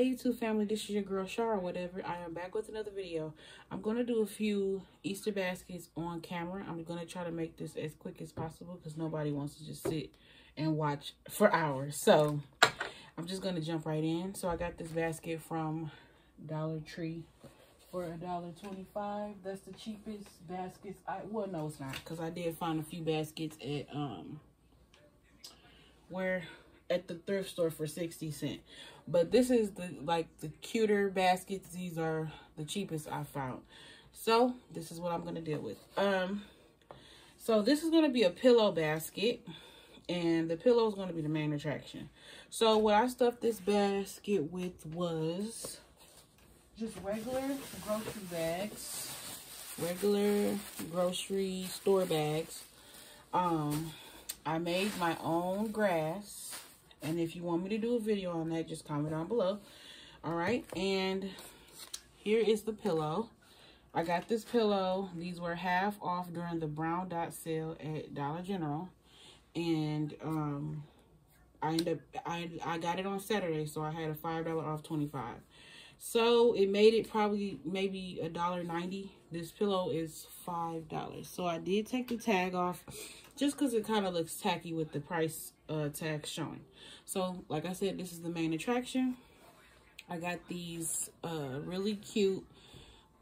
Hey YouTube family, this is your girl Char whatever. I am back with another video. I'm going to do a few Easter baskets on camera. I'm going to try to make this as quick as possible because nobody wants to just sit and watch for hours. So I'm just going to jump right in. So I got this basket from Dollar Tree for a dollar twenty-five. That's the cheapest baskets. I well, no, it's not because I did find a few baskets at um where at the thrift store for 60 cent. But this is the like the cuter baskets. These are the cheapest i found. So this is what i'm going to deal with. Um so this is going to be a pillow basket and the pillow is going to be the main attraction. So what i stuffed this basket with was just regular grocery bags. Regular grocery store bags. Um i made my own grass and if you want me to do a video on that, just comment down below. All right. And here is the pillow. I got this pillow. These were half off during the brown dot sale at Dollar General. And um, I ended up, I, I got it on Saturday, so I had a $5 off 25 So it made it probably maybe a dollar ninety. This pillow is $5. So I did take the tag off just because it kind of looks tacky with the price uh, tag showing. So, like I said, this is the main attraction. I got these uh, really cute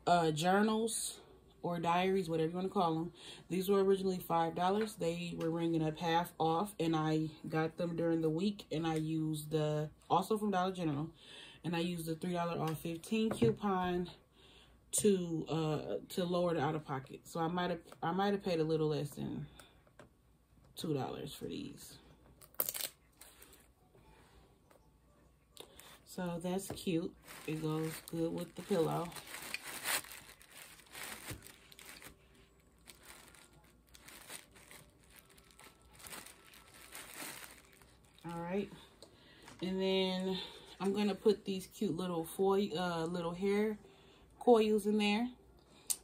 uh, journals or diaries, whatever you want to call them. These were originally $5. They were ringing up half off, and I got them during the week, and I used the, also from Dollar General, and I used the $3 off 15 coupon to uh to lower the out of pocket so i might have i might have paid a little less than two dollars for these So that's cute. It goes good with the pillow. All right. And then I'm going to put these cute little foil, uh, little hair coils in there.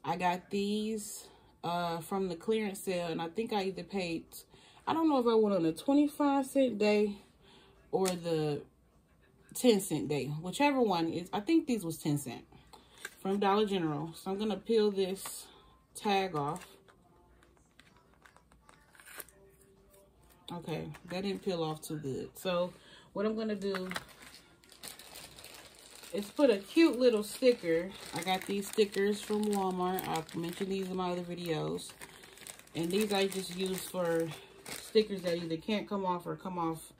I got these uh, from the clearance sale, and I think I either paid, I don't know if I went on a 25 cent day or the 10 cent day. Whichever one is, I think these was 10 cent from Dollar General. So I'm going to peel this tag off. Okay, that didn't peel off too good. So what I'm going to do is put a cute little sticker. I got these stickers from Walmart. I've mentioned these in my other videos. And these I just use for stickers that either can't come off or come off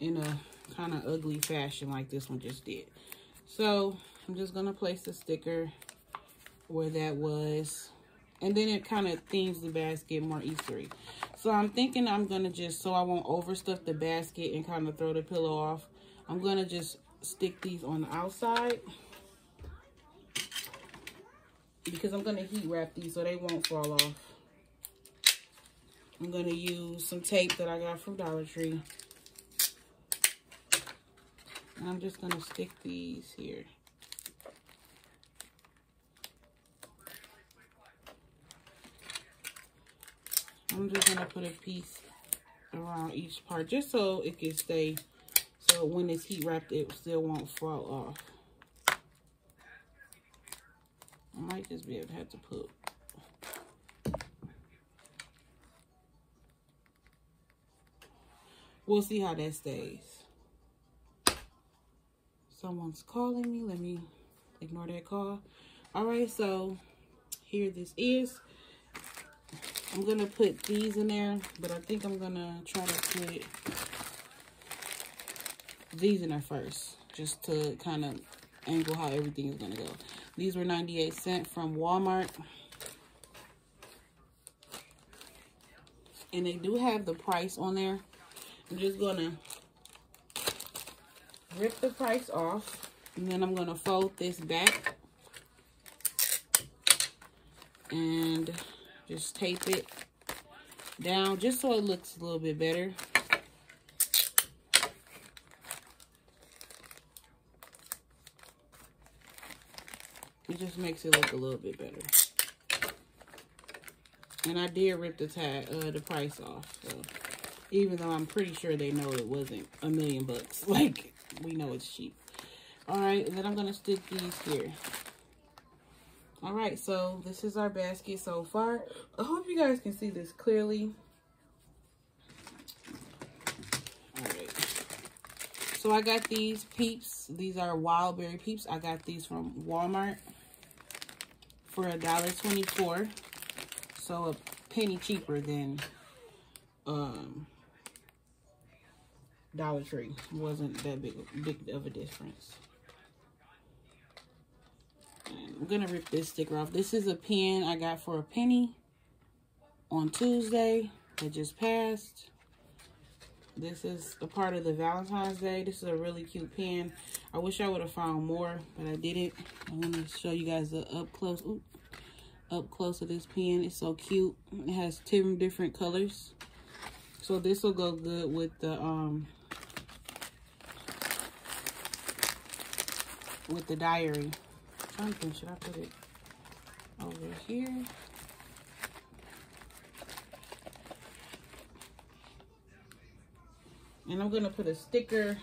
in a kind of ugly fashion like this one just did. So I'm just going to place the sticker where that was. And then it kind of themes the basket more Eastery. So I'm thinking I'm going to just, so I won't overstuff the basket and kind of throw the pillow off. I'm going to just stick these on the outside. Because I'm going to heat wrap these so they won't fall off. I'm going to use some tape that I got from Dollar Tree. And I'm just going to stick these here. I'm just going to put a piece around each part just so it can stay, so when it's heat wrapped, it still won't fall off. I might just be able to have to put We'll see how that stays. Someone's calling me. Let me ignore that call. All right, so here this is. I'm going to put these in there, but I think I'm going to try to put these in there first, just to kind of angle how everything is going to go. These were 98 cents from Walmart. And they do have the price on there. I'm just to rip the price off. And then I'm to fold this back. And just tape it down just so it looks a little bit better. It just makes it look a little bit better. And I did rip the tag, uh, the price off. So even though I'm pretty sure they know it wasn't a million bucks. Like, we know it's cheap. All right, and then I'm gonna stick these here. All right, so this is our basket so far. I hope you guys can see this clearly. So I got these peeps. These are wild berry peeps. I got these from Walmart for a dollar twenty-four. So a penny cheaper than um Dollar Tree. Wasn't that big big of a difference. I'm going to rip this sticker off. This is a pen I got for a penny on Tuesday that just passed. This is a part of the Valentine's Day. This is a really cute pen. I wish I would have found more, but I didn't. I want to show you guys the up close. Ooh, up close of this pen. It's so cute. It has 10 different colors. So this will go good with the um with the diary something. Should I put it over here? And I'm going to put a sticker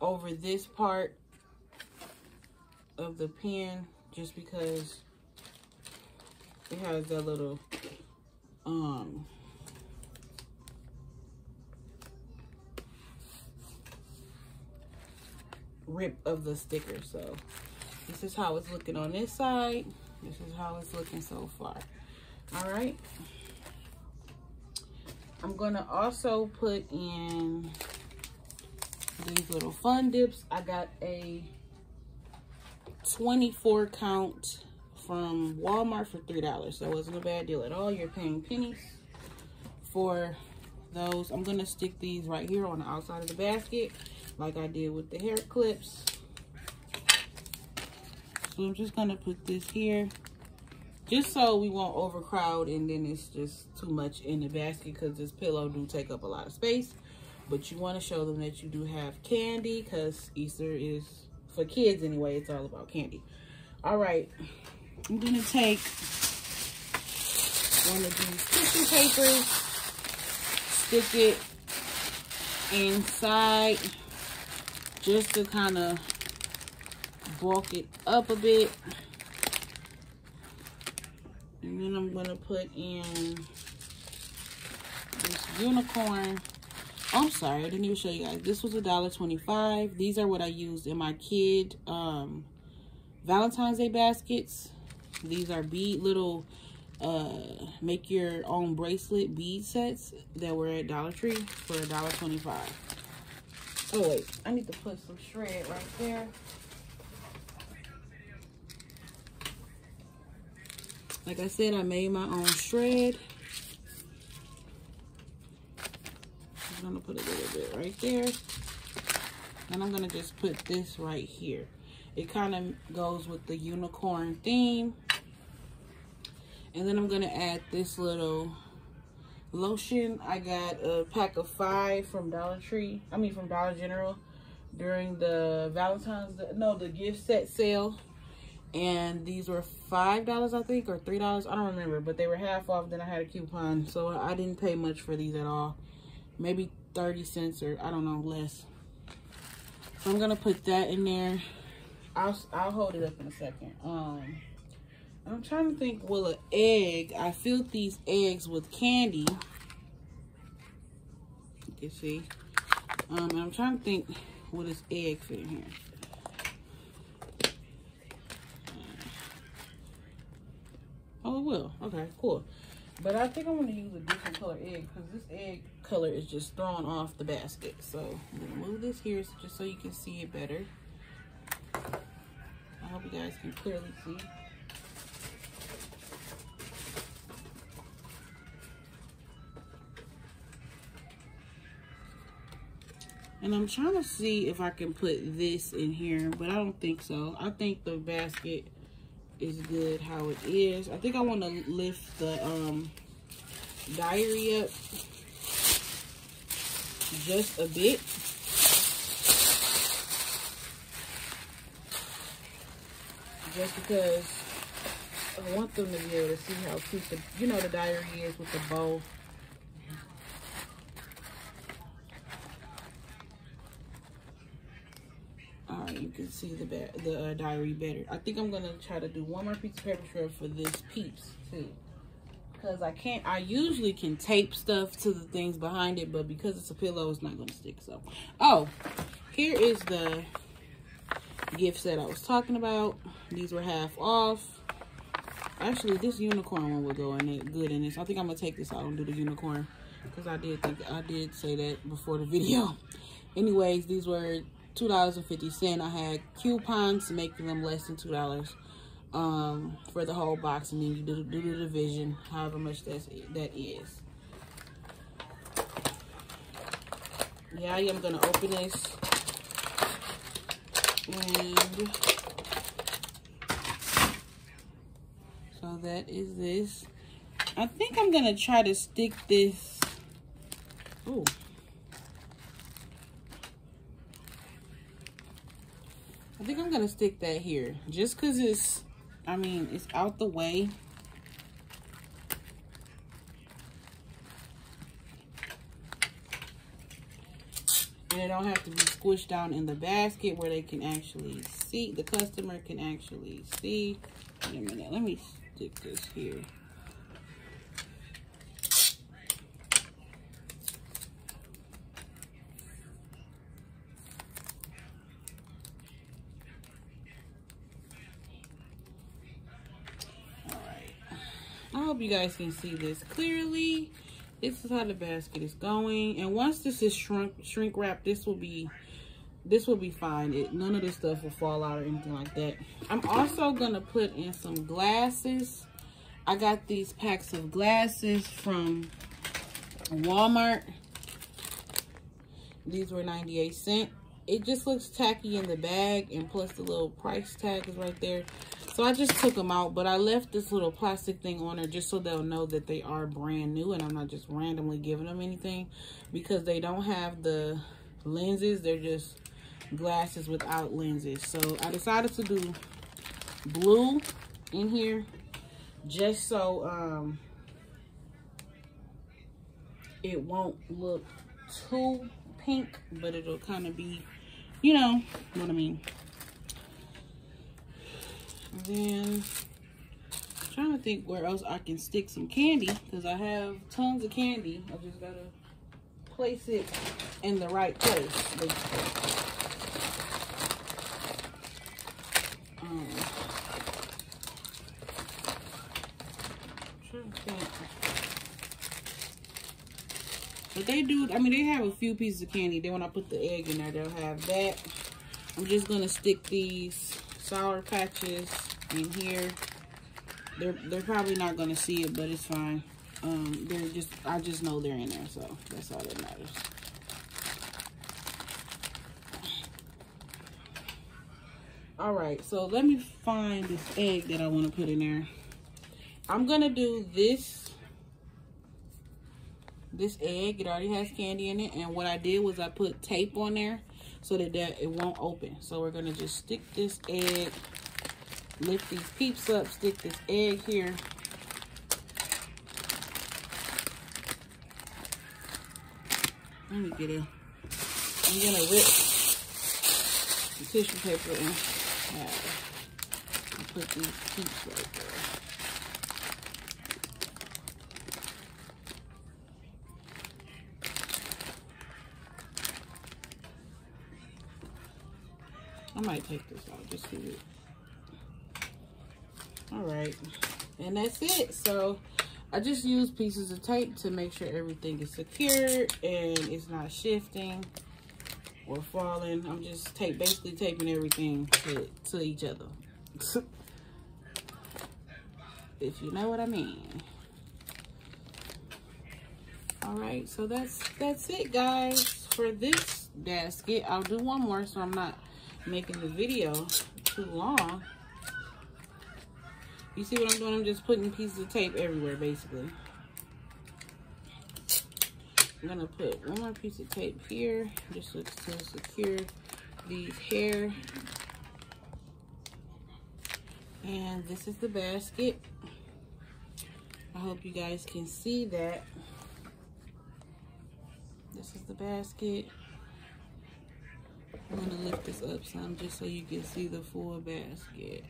over this part of the pen just because it has that little um rip of the sticker so this is how it's looking on this side. This is how it's looking so far. All right. I'm going to also put in these little fun dips. I got a 24 count from Walmart for $3. So it wasn't a bad deal at all. You're paying pennies for those. I'm going to stick these right here on the outside of the basket like I did with the hair clips. So I'm just gonna put this here just so we won't overcrowd and then it's just too much in the basket because this pillow do take up a lot of space. But you want to show them that you do have candy because Easter is, for kids anyway, it's all about candy. All right, I'm to take one of these tissue papers, stick it inside just to kind of bulk it up a bit. And then I'm going to put in this unicorn. I'm sorry, I didn't even show you guys. This was a dollar twenty-five. These are what I used in my kid um, Valentine's Day baskets. These are bead little uh, make your own bracelet bead sets that were at Dollar Tree for a dollar twenty-five. Oh wait, I need to put some shred right there. Like I said, I made my own shred. I'm gonna put a little bit right there. And I'm gonna just put this right here. It kind of goes with the unicorn theme. And then I'm gonna add this little lotion. I got a pack of five from Dollar Tree. I mean from Dollar General during the Valentine's, no, the gift set sale. And these were five dollars i think or three dollars. I don't remember but they were half off. Then i had a coupon so i didn't pay much for these at all. Maybe 30 cents or i don't know less. So i'm gonna put that in there. I'll i'll hold it up in a second. Um i'm trying to think will an egg i filled these eggs with candy you can see um i'm trying to think will this egg fit in here Oh, it will. Okay, cool. But I think I'm going to use a different color egg because this egg color is just thrown off the basket. So I'm going to move this here just so you can see it better. I hope you guys can clearly see. And I'm trying to see if I can put this in here, but I don't think so. I think the basket is good how it is. I think I want to lift the um, diary up just a bit. Just because I want them to be able to see how cute the, you know, the diary is with the bow. All right, you can see the the uh, diary better. I think I'm gonna try to do one more piece of paper shred for this peeps too. Because I can't, I usually can tape stuff to the things behind it, but because it's a pillow, it's not gonna stick. So, oh, here is the gifts that I was talking about. These were half off. Actually, this unicorn one will go in it good in this. I think I'm gonna take this out and do the unicorn because I did think I did say that before the video. Anyways, these were two dollars and fifty cent. I had coupons making them less than two dollars um, for the whole box, and then you do, do the division, however much that's that is. Yeah, I am gonna open this and so that is this. I think I'm gonna try to stick this. Oh. I think I'm gonna stick that here just because it's, I mean, it's out the way. And it don't have to be squished down in the basket where they can actually see, the customer can actually see. Wait a minute, let me stick this here. I hope you guys can see this clearly. This is how the basket is going. And once this is shrunk, shrink wrapped, this will be this will be fine. It, none of this stuff will fall out or anything like that. I'm also going to put in some glasses. I got these packs of glasses from Walmart. These were 98 cent. It just looks tacky in the bag and plus the little price tag is right there. So I just took them out, but I left this little plastic thing on there just so they'll know that they are brand new and I'm not just randomly giving them anything because they don't have the lenses. They're just glasses without lenses. So I decided to do blue in here just so um, it won't look too pink, but it'll kind of be, you know what I mean. Then I'm trying to think where else I can stick some candy because I have tons of candy. I just gotta place it in the right place. Um, but they do, I mean, they have a few pieces of candy. Then when I put the egg in there, they'll have that. I'm just going to stick these Sour Patches in here. They're they're probably not gonna see it, but it's fine. Um, they're just I just know they're in there, so that's all that matters. All right, so let me find this egg that I want to put in there. I'm gonna do this this egg. It already has candy in it, and what I did was I put tape on there so that, that it won't open. So we're going to just stick this egg, lift these peeps up, stick this egg here. Let me get in. I'm going to rip the tissue paper in half and uh, put these peeps right there. I might take this out just for you. All right. And that's it. So I just use pieces of tape to make sure everything is secure and it's not shifting or falling. I'm just tape basically taping everything to, to each other. if you know what I mean. All right, so that's that's it, guys, for this basket. I'll do one more so I'm not making the video too long. You see what I'm doing? I'm just putting pieces of tape everywhere, basically. I'm gonna put one more piece of tape here, just to, to secure these hair. And this is the basket. I hope you guys can see that. This is the basket. I'm gonna lift this up some just so you can see the full basket.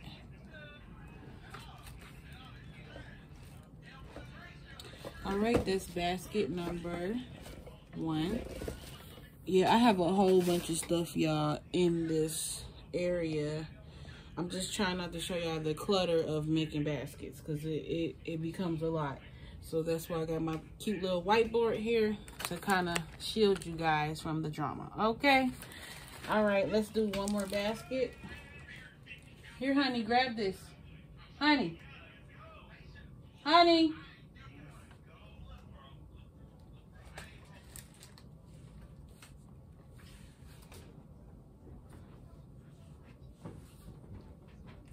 All right, this basket number one. Yeah, I have a whole bunch of stuff, y'all, in this area. I'm just trying not to show y'all the clutter of making baskets because it, it, it becomes a lot. So that's why I got my cute little whiteboard here to kind of shield you guys from the drama. Okay. All right, let's do one more basket. Here, honey, grab this. Honey. Honey.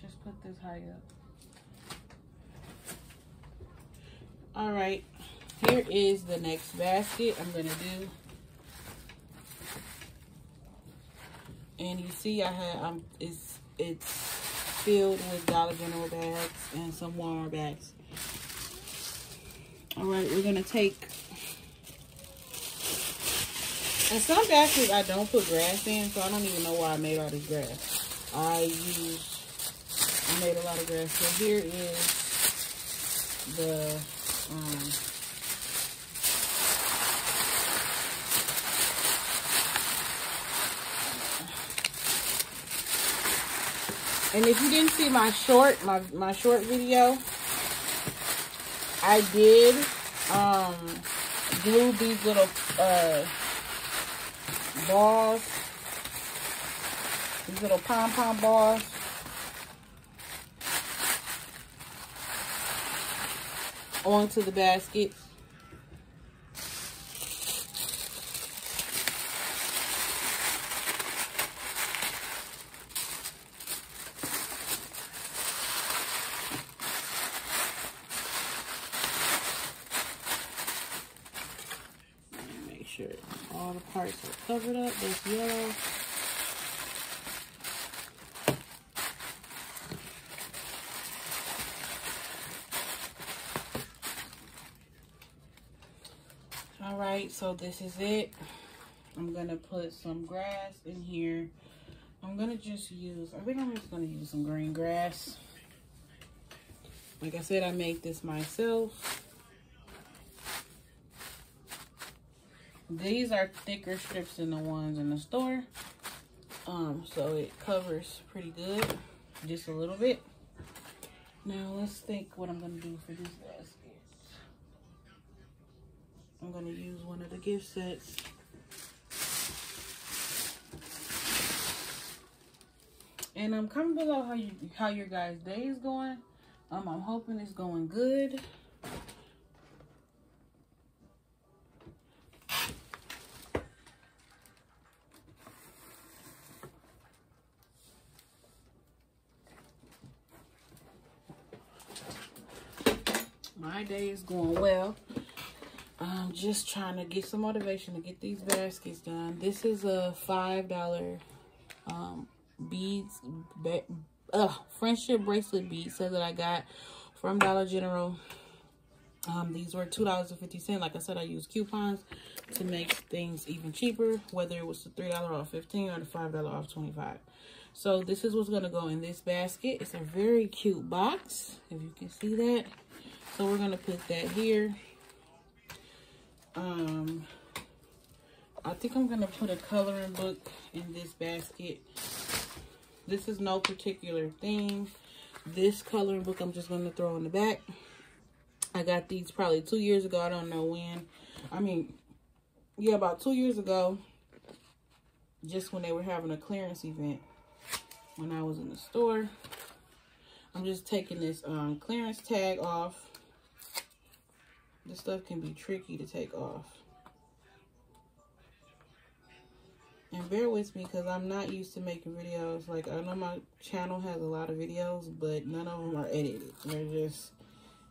Just put this high up. All right, here is the next basket I'm gonna do. And you see I have, um, it's, it's filled with Dollar General bags and some Walmart bags. All right, we're gonna take, and some baskets I don't put grass in, so I don't even know why I made all this grass. I use, I made a lot of grass. So here is the um, and if you didn't see my short, my, my short video, I did um, glue these little uh, balls, these little pom-pom balls onto the basket. Make sure all the parts are covered up. This yellow. right, so this is it. I'm gonna put some grass in here. I'm gonna just use, I think I'm just gonna use some green grass. Like I said, I made this myself. These are thicker strips than the ones in the store. Um, so it covers pretty good, just a little bit. Now let's think what I'm gonna do for this basket. I'm going to use one of the gift sets. And um, comment below how you how your guys' day is going. Um, I'm hoping it's going good. Day is going well. I'm just trying to get some motivation to get these baskets done. This is a $5 um, beads, uh, friendship bracelet bead set that I got from Dollar General. Um, these were $2.50. Like I said, I use coupons to make things even cheaper, whether it was the $3 off 15 or the $5 off 25 So this is what's going to go in this basket. It's a very cute box, if you can see that. So we're going to put that here um I think I'm gonna put a coloring book in this basket. This is no particular theme. This coloring book I'm just gonna throw in the back. I got these probably two years ago. I don't know when. I mean, yeah, about two years ago. Just when they were having a clearance event. When I was in the store. I'm just taking this um, clearance tag off this stuff can be tricky to take off. And bear with me because I'm not used to making videos. Like, I know my channel has a lot of videos, but none of them are edited. They're just,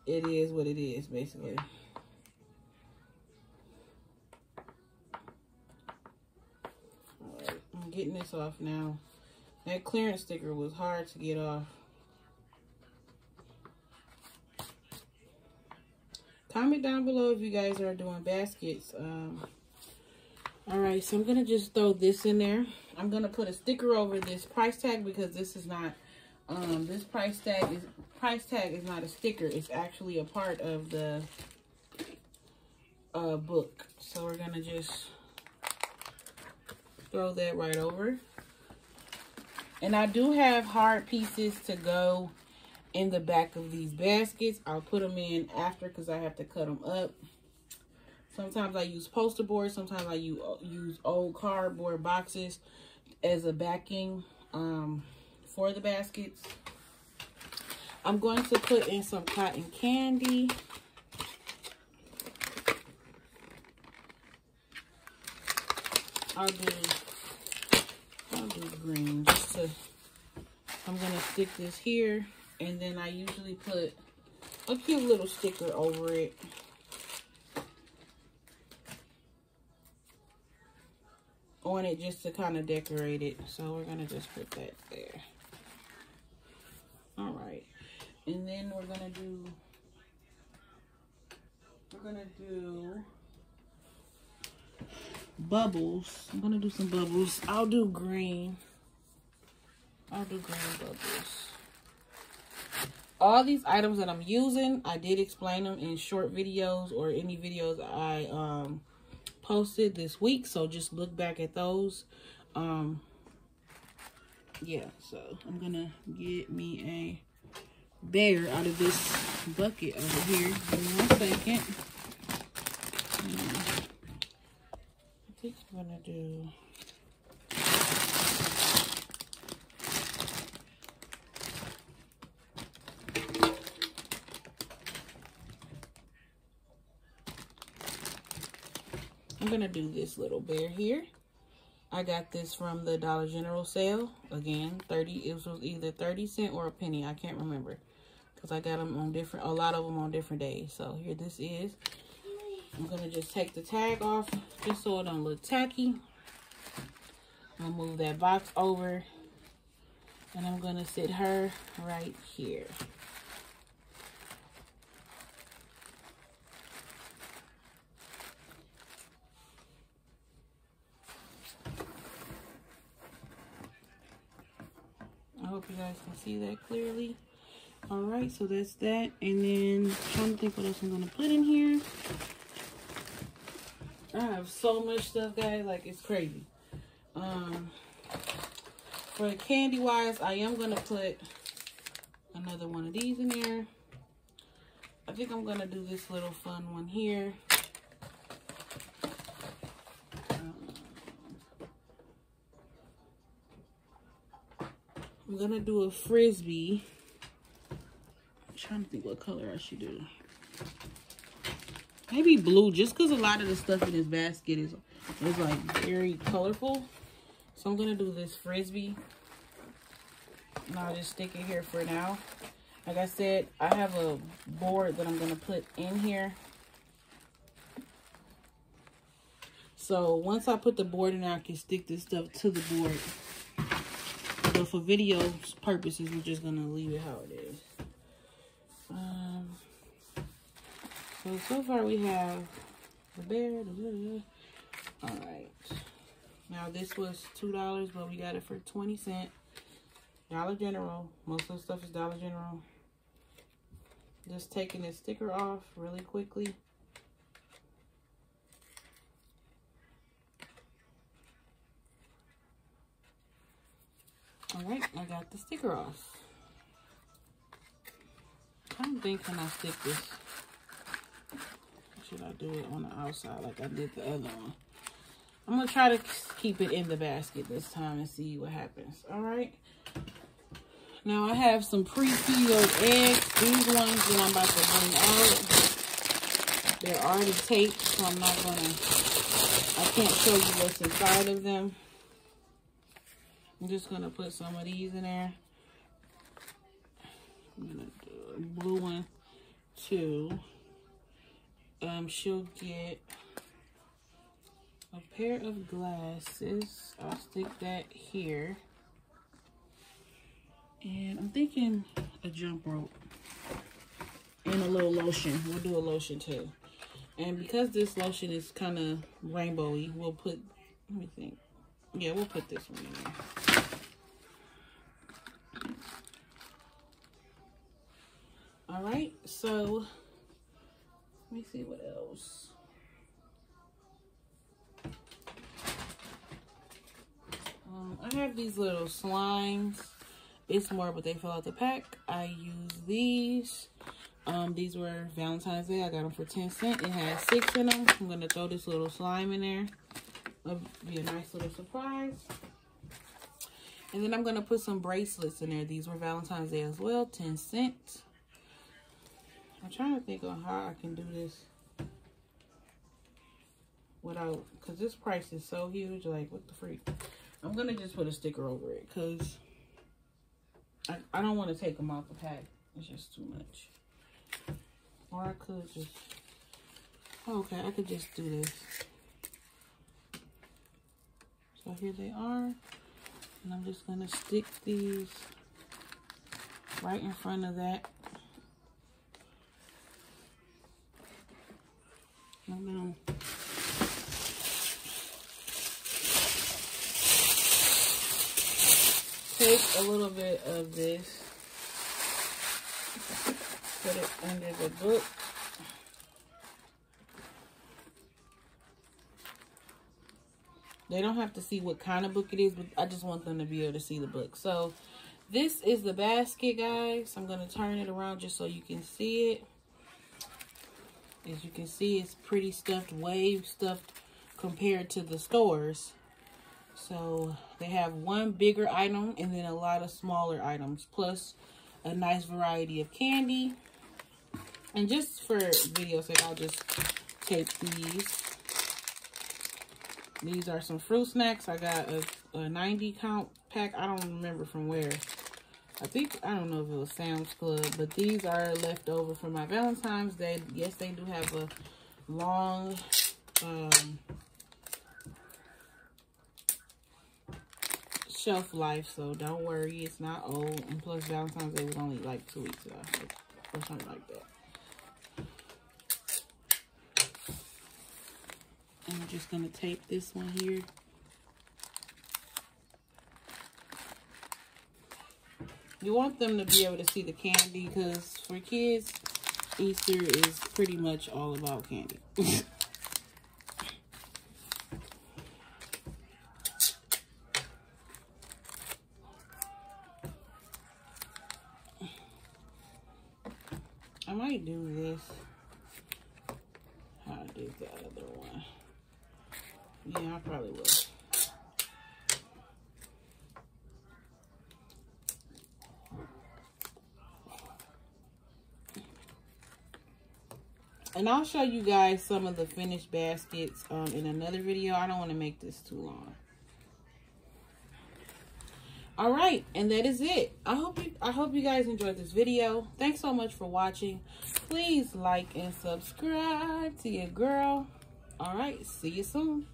it is what it is, basically. I'm getting this off now. That clearance sticker was hard to get off. Comment down below if you guys are doing baskets. Um, All right, so I'm going to just throw this in there. I'm going to put a sticker over this price tag because this is not, um, this price tag is, price tag is not a sticker. It's actually a part of the uh, book. So we're going to just throw that right over. And I do have hard pieces to go in the back of these baskets. I'll put them in after because I have to cut them up. Sometimes I use poster board. Sometimes I use, use old cardboard boxes as a backing um, for the baskets. I'm going to put in some cotton candy. I'll do, I'll do green just to, I'm going to stick this here. And then I usually put a cute little sticker over it. on it just to kind of decorate it. So we're going to just put that there. All right. And then we're going to do, we're going to do bubbles. I'm going to do some bubbles. I'll do green. I'll do green bubbles. All these items that I'm using, I did explain them in short videos or any videos I um, posted this week. So just look back at those. Um, yeah, so I'm going to get me a bear out of this bucket over here. Give me one second. Um, I think I'm going to do... I'm going to do this little bear here. I got this from the Dollar General sale. Again, 30. It was either 30 cent or a penny. I can't remember. Because I got them on different, a lot of them on different days. So here this is. I'm going to just take the tag off just so it don't look tacky. I'm going to move that box over. And I'm going to sit her right here. hope you guys can see that clearly. All right, so that's that. And then trying to think what else I'm going to put in here. I have so much stuff, guys. Like, it's crazy. Um, for the candy wise, I am going to put another one of these in there. I think I'm going to do this little fun one here. Gonna do a frisbee. I'm trying to think what color I should do. Maybe blue, just because a lot of the stuff in this basket is, is like very colorful. So I'm gonna do this frisbee. And I'll just stick it here for now. Like I said, I have a board that I'm gonna put in here. So once I put the board in, I can stick this stuff to the board. But for video purposes, we're just gonna leave it how it is. Um, so so far we have the bear. All right. Now this was two dollars, but we got it for twenty cent. Dollar General. Most of the stuff is Dollar General. Just taking this sticker off really quickly. All right, I got the sticker off. I'm thinking I stick this. Should I do it on the outside like I did the other one? I'm going to try to keep it in the basket this time and see what happens. All right. Now I have some pre-peeled eggs. These ones that I'm about to bring out, they're already taped, so I'm not going to, I can't show you what's inside of them. I'm just going to put some of these in there. I'm going to do a blue one, too. Um, she'll get a pair of glasses. I'll stick that here. And I'm thinking a jump rope and a little lotion. We'll do a lotion too. And because this lotion is kind of rainbowy, we'll put Let me think. Yeah, we'll put this one in there. All right, so let me see what else. Um, I have these little slimes. It's more, but they fell out the pack. I use these. Um, these were Valentine's Day. I got them for 10 cents. It has six in them. I'm going to throw this little slime in there. It'll be a nice little surprise. And then I'm going to put some bracelets in there. These were Valentine's Day as well. 10 cents. I'm trying to think on how I can do this without, because this price is so huge. Like, what the freak? I'm going to just put a sticker over it because I, I don't want to take them off the pack. It's just too much. Or I could just, okay, I could just do this. So here they are. And I'm just going to stick these right in front of that. To take a little bit of this, put it under the book. They don't have to see what kind of book it is, but I just want them to be able to see the book. So this is the basket, guys. I'm going to turn it around just so you can see it. As you can see, it's pretty stuffed, way stuffed compared to the stores. So they have one bigger item and then a lot of smaller items, plus a nice variety of candy. And just for video sake, I'll just tape these. These are some fruit snacks. I got a, a 90 count pack. I don't remember from where. I think, I don't know if it was Sam's Club, but these are left over from my Valentine's Day. Yes, they do have a long um, shelf life, so don't worry. It's not old. And plus, Valentine's Day was only like two weeks ago or something like that. I'm just going to tape this one here. You want them to be able to see the candy because for kids, Easter is pretty much all about candy. I might do this. How I did the other one. Yeah, I probably will. And I'll show you guys some of the finished baskets um, in another video. I don't want to make this too long. All right, and that is it. I hope you I hope you guys enjoyed this video. Thanks so much for watching. Please like and subscribe to your girl. All right, see you soon.